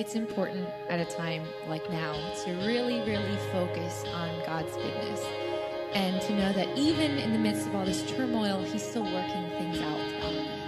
it's important at a time like now to really, really focus on God's goodness and to know that even in the midst of all this turmoil, He's still working things out.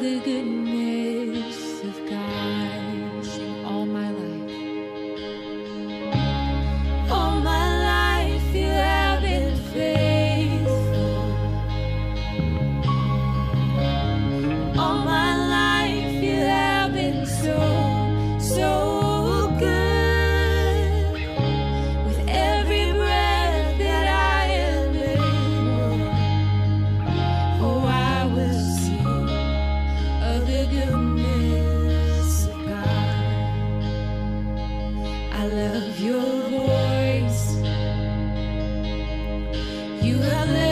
The goodness love your voice. You have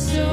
so